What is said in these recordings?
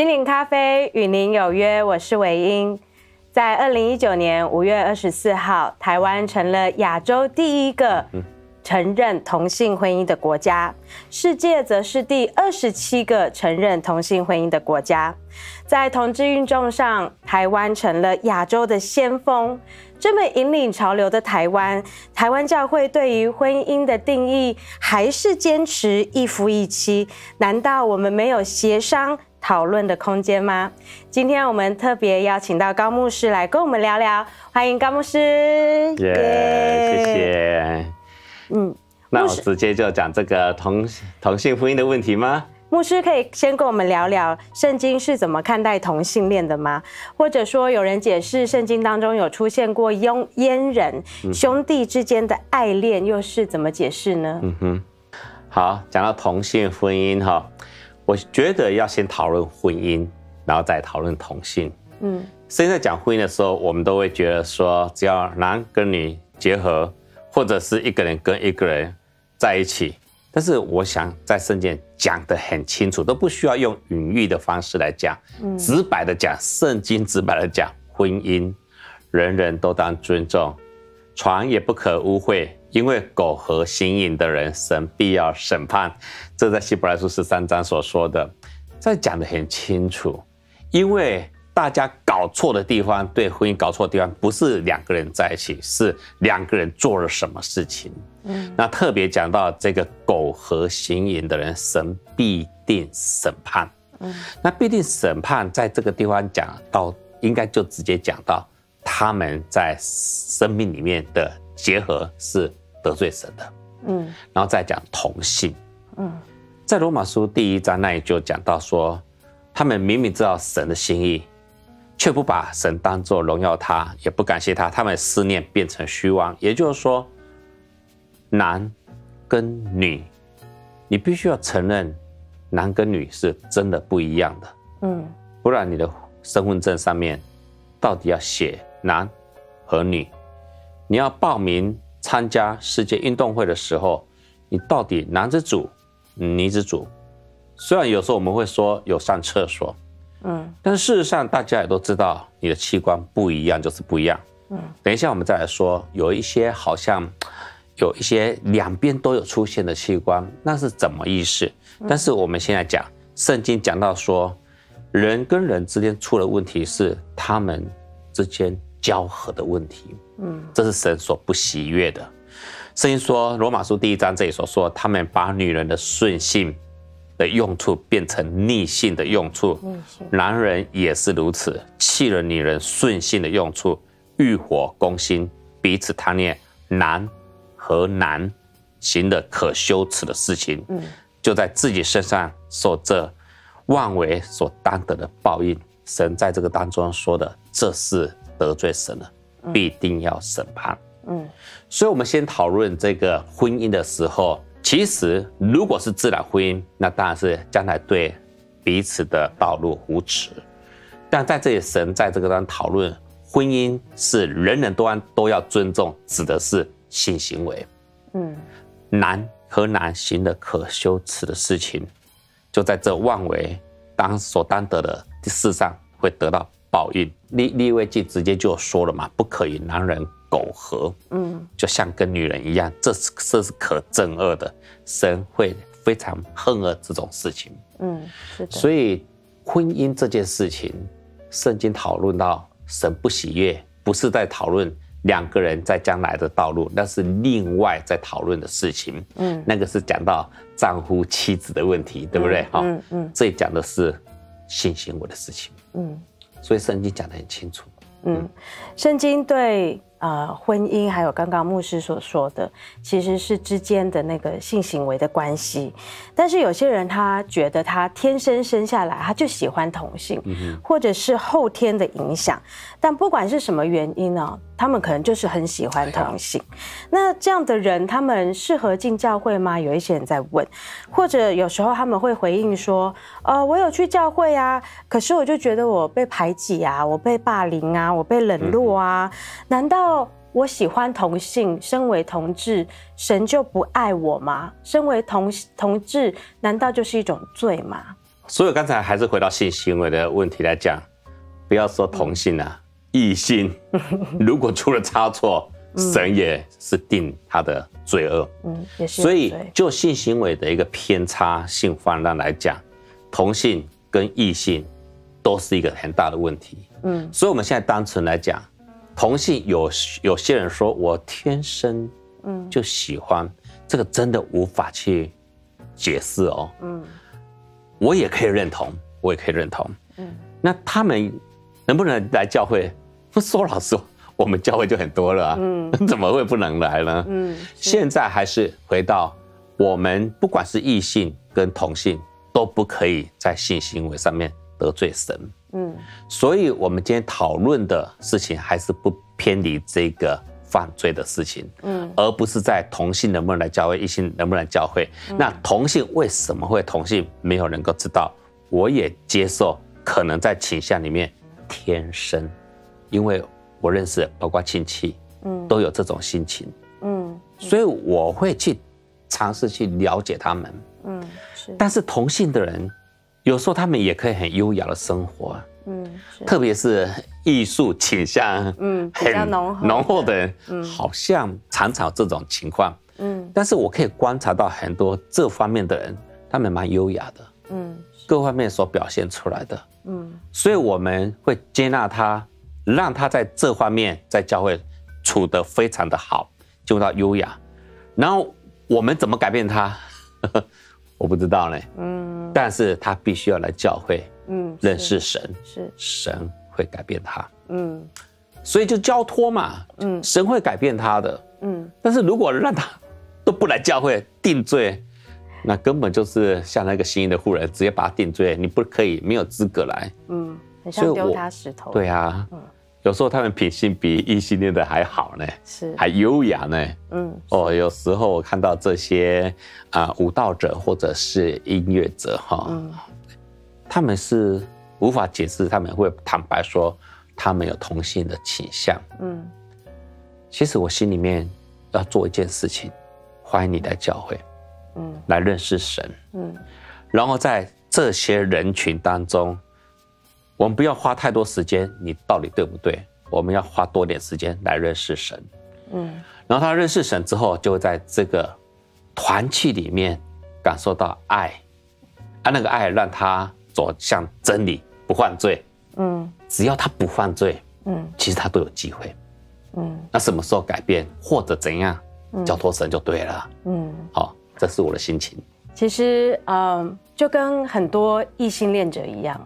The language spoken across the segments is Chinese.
心灵咖啡与您有约，我是韦英。在二零一九年五月二十四号，台湾成了亚洲第一个承认同性婚姻的国家，世界则是第二十七个承认同性婚姻的国家。在同志运动上，台湾成了亚洲的先锋。这么引领潮流的台湾，台湾教会对于婚姻的定义还是坚持一夫一妻？难道我们没有协商讨论的空间吗？今天我们特别邀请到高牧师来跟我们聊聊，欢迎高牧师。耶，谢谢。嗯，那我直接就讲这个同同性婚姻的问题吗？牧师可以先跟我们聊聊圣经是怎么看待同性恋的吗？或者说有人解释圣经当中有出现过佣阉人兄弟之间的爱恋，又是怎么解释呢？嗯哼，好，讲到同性婚姻哈，我觉得要先讨论婚姻，然后再讨论同性。嗯，现在讲婚姻的时候，我们都会觉得说，只要男跟女结合，或者是一个人跟一个人在一起。但是我想在圣经讲得很清楚，都不需要用隐喻的方式来讲，直白的讲，圣经直白的讲，婚姻人人都当尊重，床也不可污秽，因为苟合行淫的人，神必要审判。这在希伯来书十三章所说的，这讲得很清楚，因为。大家搞错的地方，对婚姻搞错的地方，不是两个人在一起，是两个人做了什么事情。嗯，那特别讲到这个苟合行淫的人，神必定审判。嗯，那必定审判，在这个地方讲到，应该就直接讲到他们在生命里面的结合是得罪神的。嗯，然后再讲同性。嗯，在罗马书第一章那里就讲到说，他们明明知道神的心意。却不把神当作荣耀他，也不感谢他，他们思念变成虚妄。也就是说，男跟女，你必须要承认，男跟女是真的不一样的。嗯，不然你的身份证上面到底要写男和女？你要报名参加世界运动会的时候，你到底男子组、女子组？虽然有时候我们会说有上厕所。嗯，但是事实上，大家也都知道，你的器官不一样就是不一样。嗯，等一下我们再来说，有一些好像有一些两边都有出现的器官，那是怎么意思？但是我们现在讲，圣经讲到说，人跟人之间出了问题是他们之间交合的问题。嗯，这是神所不喜悦的。圣经说，罗马书第一章这里所说，他们把女人的顺性。的用处变成逆性的用处，男人也是如此，弃了女人顺性的用处，欲火攻心，彼此贪恋，男和男行的可羞耻的事情，嗯，就在自己身上受这妄为所担得的报应。神在这个当中说的，这是得罪神了，必定要审判。嗯，所以我们先讨论这个婚姻的时候。其实，如果是自然婚姻，那当然是将来对彼此的道路扶持。但在这里，神在这个当讨论婚姻是人人都安都要尊重，指的是性行为。嗯，男和男行的可羞耻的事情，就在这妄为当所当得的事上会得到报应。利利未记直接就说了嘛，不可以男人。苟合，嗯，就像跟女人一样，这是这是可憎恶的，神会非常恨恶这种事情，嗯，是的。所以婚姻这件事情，圣经讨论到神不喜悦，不是在讨论两个人在将来的道路，那是另外在讨论的事情，嗯，那个是讲到丈夫妻子的问题，对不对？哈，嗯嗯，这里讲的是性行为的事情，嗯，所以圣经讲得很清楚，嗯，圣经对。呃，婚姻还有刚刚牧师所说的，其实是之间的那个性行为的关系。但是有些人他觉得他天生生下来他就喜欢同性，或者是后天的影响。但不管是什么原因呢，他们可能就是很喜欢同性。那这样的人，他们适合进教会吗？有一些人在问，或者有时候他们会回应说：“呃，我有去教会啊，可是我就觉得我被排挤啊，我被霸凌啊，我被冷落啊，难道？”我喜欢同性，身为同志，神就不爱我吗？身为同同志，难道就是一种罪吗？所以刚才还是回到性行为的问题来讲，不要说同性啊，异性 如果出了差错，神也是定他的罪恶。嗯，也是。所以就性行为的一个偏差性泛滥来讲，同性跟异性都是一个很大的问题。嗯，所以我们现在单纯来讲，同性有有些人说我天生嗯就喜欢，这个真的无法去解释哦。嗯。我也可以认同，我也可以认同。嗯，那他们能不能来教会？说老实话，我们教会就很多了啊。嗯，怎么会不能来呢？嗯，现在还是回到我们，不管是异性跟同性，都不可以在性行为上面得罪神。嗯，所以我们今天讨论的事情还是不偏离这个。犯罪的事情，嗯，而不是在同性能不能来教会，异性能不能教会。那同性为什么会同性？没有能够知道。我也接受，可能在倾向里面天生，因为我认识包括亲戚，嗯，都有这种心情，嗯，所以我会去尝试去了解他们，嗯，是。但是同性的人，有时候他们也可以很优雅的生活。嗯，特别是艺术倾向，嗯，比较浓浓厚的人，嗯，好像常常这种情况，嗯，但是我可以观察到很多这方面的人，他们蛮优雅的，嗯，各方面所表现出来的，嗯，所以我们会接纳他，让他在这方面在教会处得非常的好，进入到优雅，然后我们怎么改变他，我不知道呢，嗯，但是他必须要来教会。嗯，认识神。是。神会改变他，嗯，所以就交托嘛，嗯，神会改变他的，嗯，但是如果让他都不来教会定罪，那根本就是像那个新的妇人直接把他定罪，你不可以没有资格来，嗯，很像丢他石头，对啊，嗯，有时候他们品性比异性恋的还好呢，是。还优雅呢，嗯，哦，有时候我看到这些啊舞蹈者或者是音乐者哈。他们是无法解释，他们会坦白说他们有同性的倾向。嗯，其实我心里面要做一件事情，欢迎你来教会，嗯，来认识神，嗯，然后在这些人群当中，我们不要花太多时间，你到底对不对？我们要花多点时间来认识神，嗯，然后他认识神之后，就会在这个团契里面感受到爱，啊，那个爱让他。走向真理，不犯罪。嗯，只要他不犯罪，嗯，其实他都有机会。嗯，那什么时候改变或者怎样，交托神就对了。嗯，好，这是我的心情。其实，嗯，就跟很多异性恋者一样。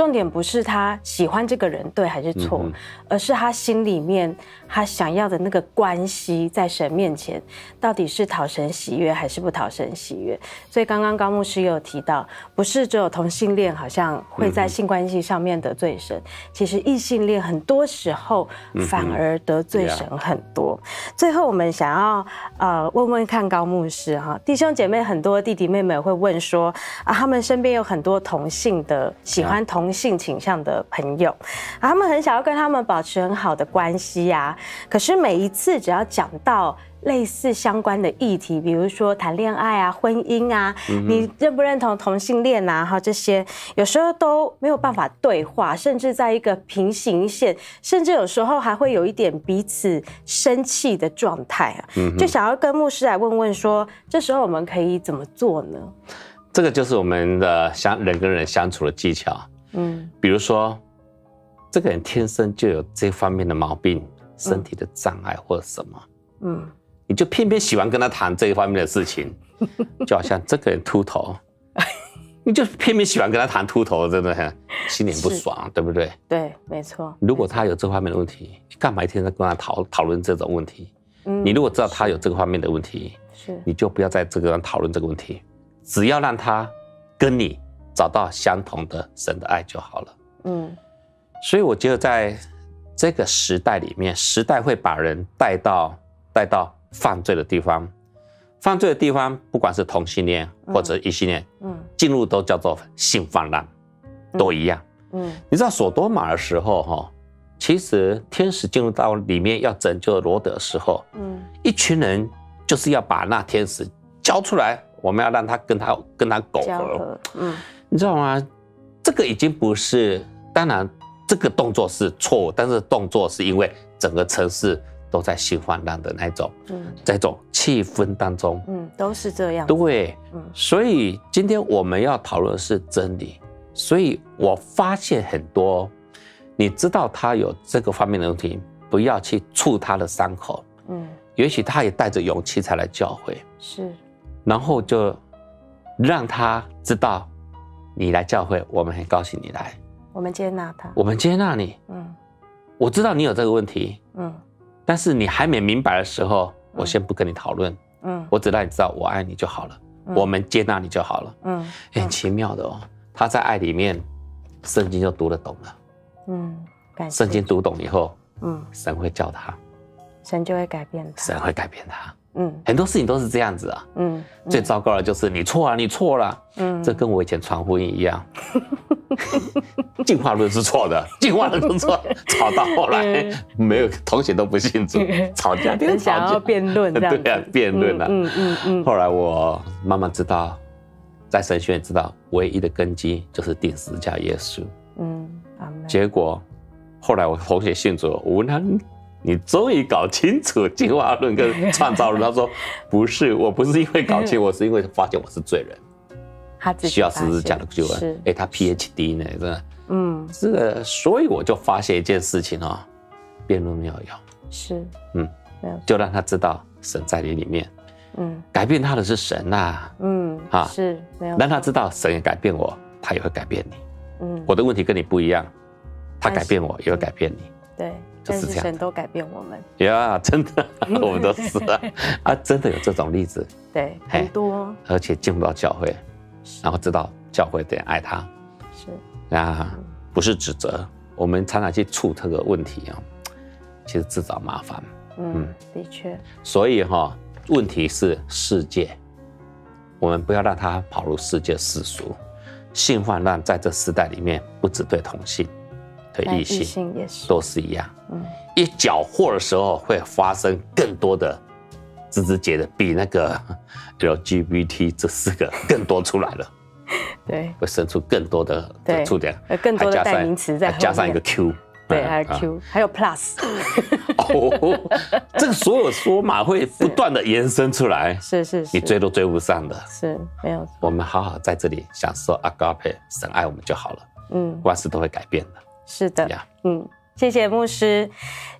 重点不是他喜欢这个人对还是错，而是他心里面他想要的那个关系，在神面前到底是讨神喜悦还是不讨神喜悦。所以刚刚高牧师有提到，不是只有同性恋好像会在性关系上面得罪神，其实异性恋很多时候反而得罪神很多。最后我们想要呃问问看高牧师哈，弟兄姐妹很多弟弟妹妹会问说啊，他们身边有很多同性的喜欢同。性倾向的朋友，他们很想要跟他们保持很好的关系呀。可是每一次只要讲到类似相关的议题，比如说谈恋爱啊、婚姻啊，你认不认同同性恋啊？哈，这些有时候都没有办法对话，甚至在一个平行线，甚至有时候还会有一点彼此生气的状态啊。就想要跟牧师来问问说，这时候我们可以怎么做呢？这个就是我们的相人跟人相处的技巧。嗯，比如说，这个人天生就有这方面的毛病，身体的障碍或者什么，嗯，你就偏偏喜欢跟他谈这一方面的事情，就好像这个人秃头，你就偏偏喜欢跟他谈秃头，真的很心里不爽，对不对？对，没错。如果他有这方面的问题，你干嘛一天在跟他讨讨论这种问题？嗯，你如果知道他有这个方面的问题，是，你就不要在这个讨论这个问题，只要让他跟你。找到相同的神的爱就好了。嗯，所以我觉得在这个时代里面，时代会把人带到带到犯罪的地方，犯罪的地方，不管是同性恋或者异性恋，嗯，进入都叫做性泛滥，都一样。嗯，你知道索多玛的时候，哈，其实天使进入到里面要拯救罗德的时候，嗯，一群人就是要把那天使交出来，我们要让他跟他跟他苟合，嗯。你知道吗？这个已经不是，当然这个动作是错误，但是动作是因为整个城市都在性泛滥的那种，嗯，这种气氛当中，嗯，都是这样，对，嗯，所以今天我们要讨论的是真理，所以我发现很多，你知道他有这个方面的问题，不要去触他的伤口，嗯，也许他也带着勇气才来教会，是，然后就让他知道。你来教会，我们很高兴你来。我们接纳他，我们接纳你。嗯，我知道你有这个问题。嗯，但是你还没明白的时候，我先不跟你讨论。嗯，我只让你知道我爱你就好了。我们接纳你就好了。嗯，很奇妙的哦。他在爱里面，圣经就读得懂了。嗯，圣经读懂以后，嗯，神会教他，神就会改变他，神会改变他。嗯，很多事情都是这样子啊。嗯，最糟糕的就是你错了，你错了。嗯，这跟我以前传福音一样，进化论是错的，进化论是错，吵到后来没有同学都不信主，吵架，很 想要辩论，对啊，辩论了。嗯嗯嗯。后来我慢慢知道，在神学院知道，唯一的根基就是定十字架耶稣。嗯，结果后来我同学信主，我问他。你终于搞清楚进化论跟创造论。他说：“不是，我不是因为搞清，我是因为发现我是罪人，他需要十字架的救恩。哎，他 PhD 呢？真的，嗯，这个，所以我就发现一件事情哦，辩论没有用，是，嗯，没有，就让他知道神在你里面，嗯，改变他的是神呐，嗯，啊，是没有，让他知道神也改变我，他也会改变你，嗯，我的问题跟你不一样，他改变我也会改变你，对。”但是神都改变我们。呀，真的，我们都是啊，啊，真的有这种例子，对，很多，而且进不到教会，然后知道教会得爱他，是。啊，不是指责，我们常常去触这个问题啊，其实自找麻烦，嗯，的确，所以哈，问题是世界，我们不要让他跑入世界世俗，性泛滥在这时代里面，不只对同性。的异性也是。都是一样，嗯，一缴获的时候会发生更多的枝枝节的，比那个 LGBT 这四个更多出来了，对，会生出更多的触点，更多的代名词在加上一个 Q，对，还有 Q，还有 Plus，哦，这个所有说码会不断的延伸出来，是是是，你追都追不上的，是没有，我们好好在这里享受 Agape 神爱我们就好了，嗯，万事都会改变的。是的，嗯，谢谢牧师。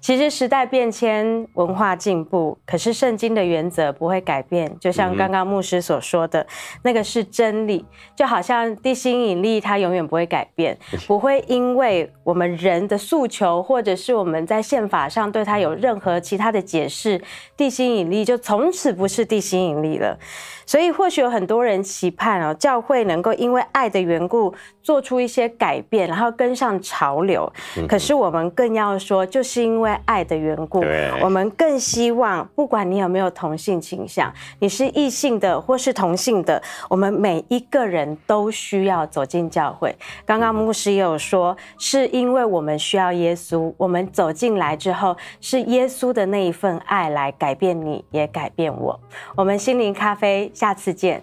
其实时代变迁，文化进步，可是圣经的原则不会改变。就像刚刚牧师所说的，那个是真理。就好像地心引力，它永远不会改变，不会因为我们人的诉求，或者是我们在宪法上对它有任何其他的解释，地心引力就从此不是地心引力了。所以，或许有很多人期盼哦，教会能够因为爱的缘故做出一些改变，然后跟上潮流。可是，我们更要说，就是因为爱的缘故，我们更希望，不管你有没有同性倾向，你是异性的或是同性的，我们每一个人都需要走进教会。刚刚牧师也有说，是因为我们需要耶稣，我们走进来之后，是耶稣的那一份爱来改变你，也改变我。我们心灵咖啡。下次见，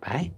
拜拜。